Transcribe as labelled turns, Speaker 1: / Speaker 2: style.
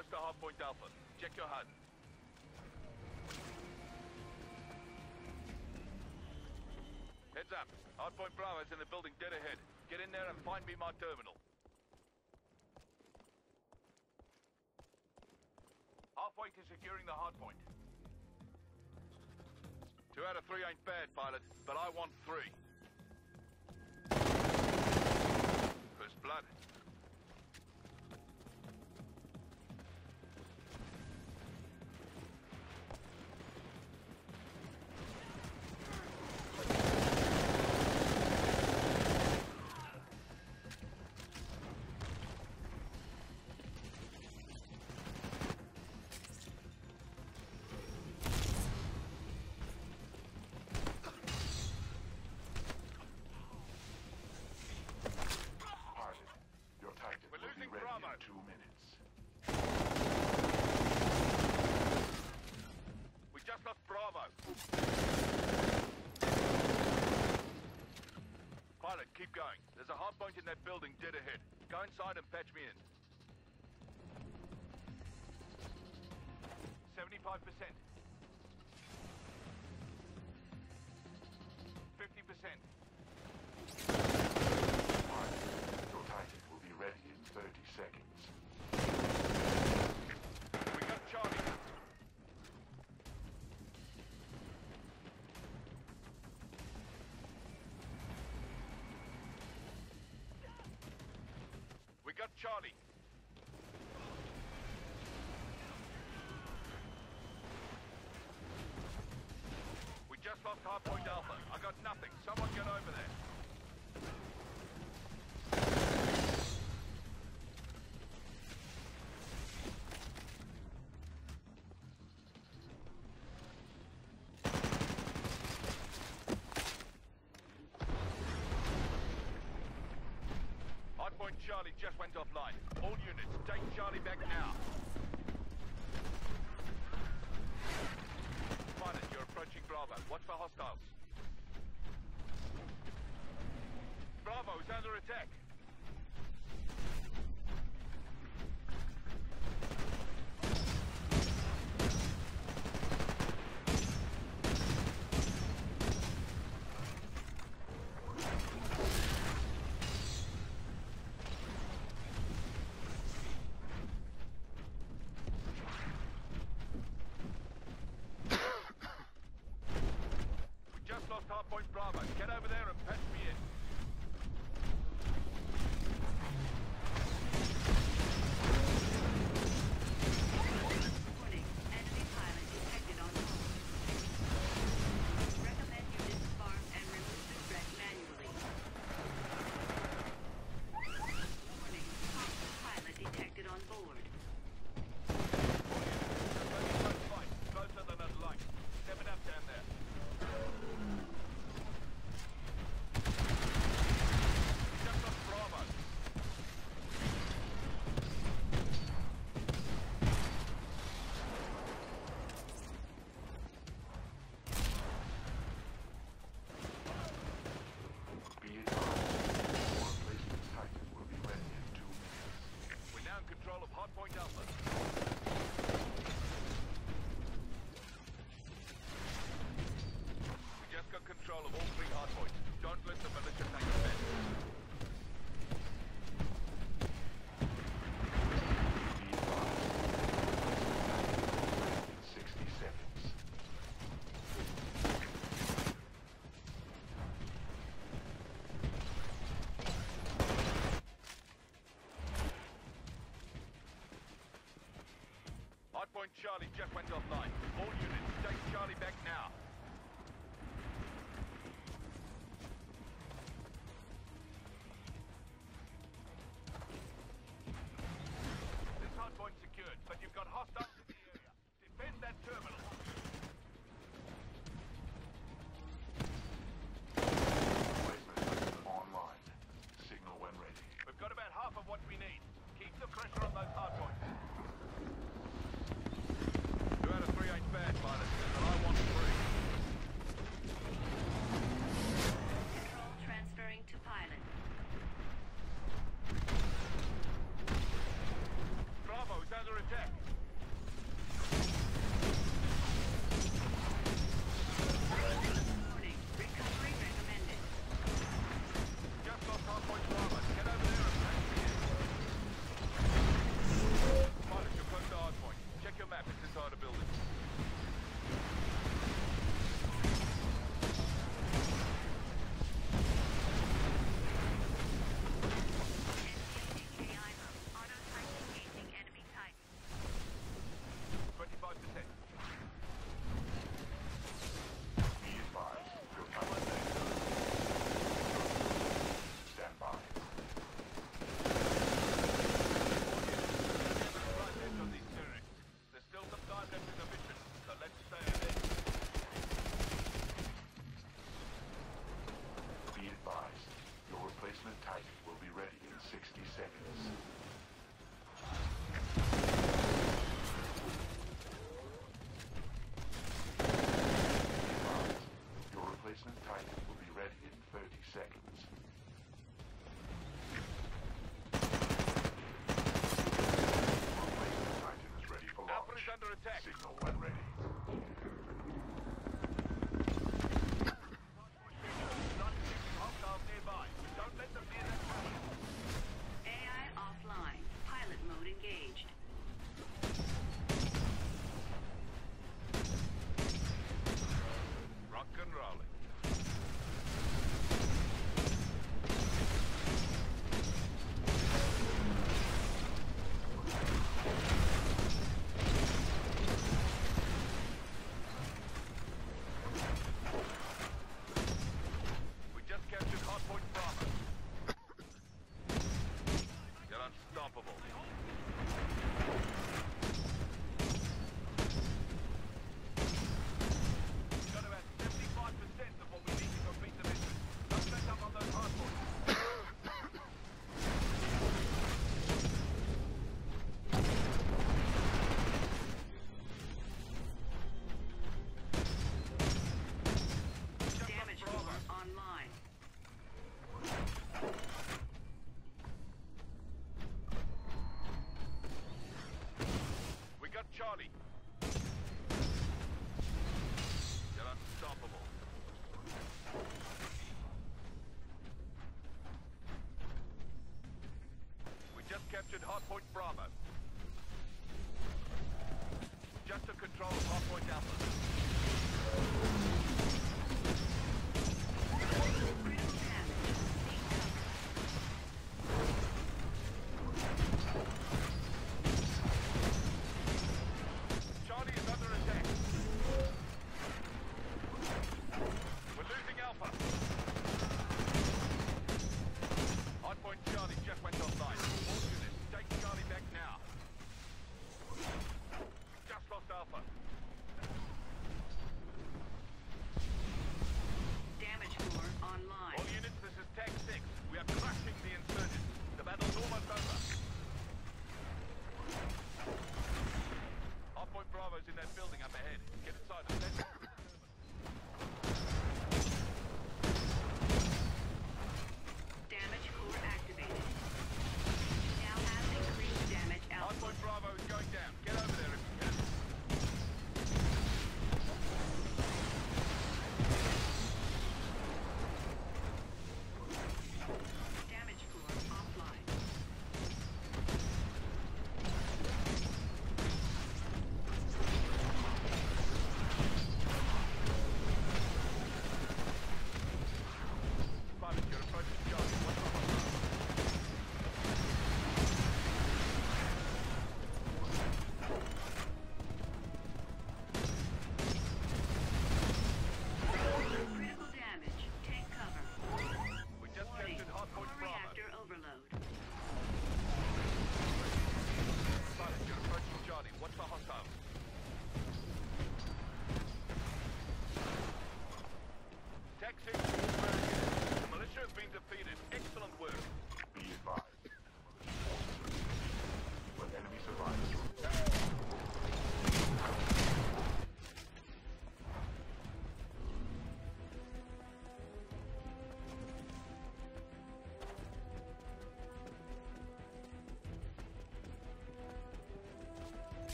Speaker 1: Close to Alpha. Check your HUD. Heads up. Hardpoint Bravo's in the building dead ahead. Get in there and find me my terminal. Halfway to securing the hardpoint. Two out of three ain't bad, pilot, but I want three. First blood. Go inside and patch me in. 75%. 50%. Got Charlie. We just lost Hardpoint Alpha. I got nothing. Someone get over there. Hardpoint Charlie just went offline. All units, take Charlie back now. Pilot, you're approaching Bravo. Watch for hostiles. Bravo is under attack. We Hardpoint Bravo. Get over there and patch me in.
Speaker 2: Warning, enemy pilot detected on board. Recommend you disarm and remove the threat manually. Warning, hostile pilot detected on board.
Speaker 1: Very close fight. Closer than I'd like. Step it up down there. We just lost Bravo.
Speaker 3: Be advised, your replacement Titan will be ready in two minutes.
Speaker 1: We're now in control of Hardpoint Alpha. We just got control of all three hardpoints. Don't let the militia take offense.
Speaker 3: Be advised, in 60 seconds.
Speaker 1: Hardpoint Charlie just went offline. All units, take Charlie back now. This hardpoint's secured, but you've got hostiles in the area. Defend that terminal.
Speaker 3: Replacement Titan online. Signal when ready.
Speaker 1: We've got about half of what we need. Keep the pressure on those hardpoints out of three ain't bad, pilot, but captured Hardpoint Bravo. Just took control Hardpoint Alpha.